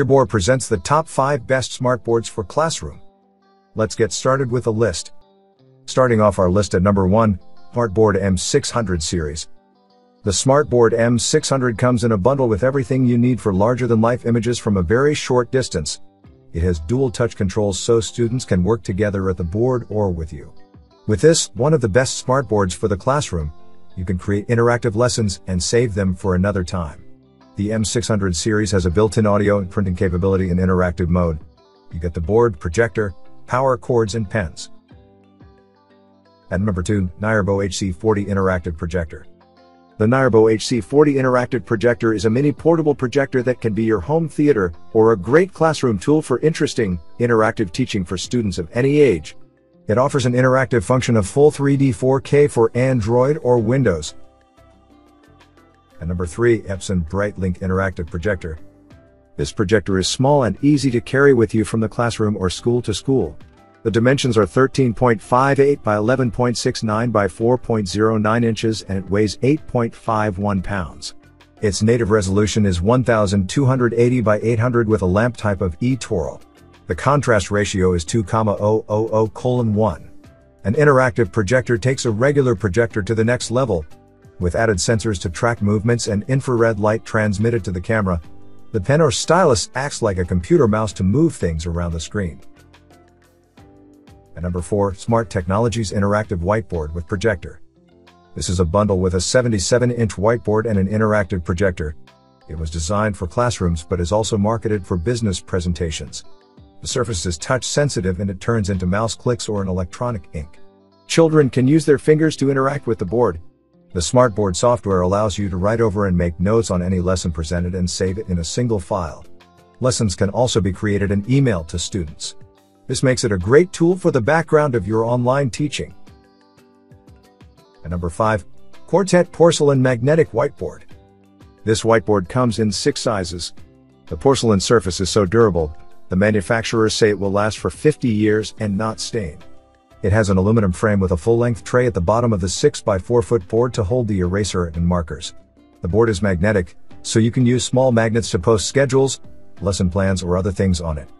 Gearbore presents the top 5 best smartboards for classroom. Let's get started with the list. Starting off our list at number 1, Smartboard M600 series. The Smartboard M600 comes in a bundle with everything you need for larger than life images from a very short distance. It has dual touch controls so students can work together at the board or with you. With this, one of the best smartboards for the classroom, you can create interactive lessons and save them for another time. The M600 series has a built-in audio and printing capability in interactive mode. You get the board, projector, power cords and pens. At number 2, Nirbo HC40 Interactive Projector. The Nirbo HC40 Interactive Projector is a mini portable projector that can be your home theater or a great classroom tool for interesting, interactive teaching for students of any age. It offers an interactive function of full 3D 4K for Android or Windows. And number 3, Epson BrightLink Interactive Projector. This projector is small and easy to carry with you from the classroom or school to school. The dimensions are 13.58 by 11.69 by 4.09 inches and it weighs 8.51 pounds. Its native resolution is 1280 by 800 with a lamp type of E-TORL. The contrast ratio is 2,000 1. An interactive projector takes a regular projector to the next level. With added sensors to track movements and infrared light transmitted to the camera, the pen or stylus acts like a computer mouse to move things around the screen. Number 4, Smart Technologies Interactive Whiteboard with Projector. This is a bundle with a 77-inch whiteboard and an interactive projector. It was designed for classrooms but is also marketed for business presentations. The surface is touch sensitive and it turns into mouse clicks or an electronic ink. Children can use their fingers to interact with the board. The Smartboard software allows you to write over and make notes on any lesson presented and save it in a single file. Lessons can also be created and emailed to students. This makes it a great tool for the background of your online teaching. And number 5. Quartet Porcelain Magnetic Whiteboard. This whiteboard comes in six sizes. The porcelain surface is so durable, the manufacturers say it will last for 50 years and not stain. It has an aluminum frame with a full-length tray at the bottom of the 6x4 foot board to hold the eraser and markers. The board is magnetic, so you can use small magnets to post schedules, lesson plans or other things on it.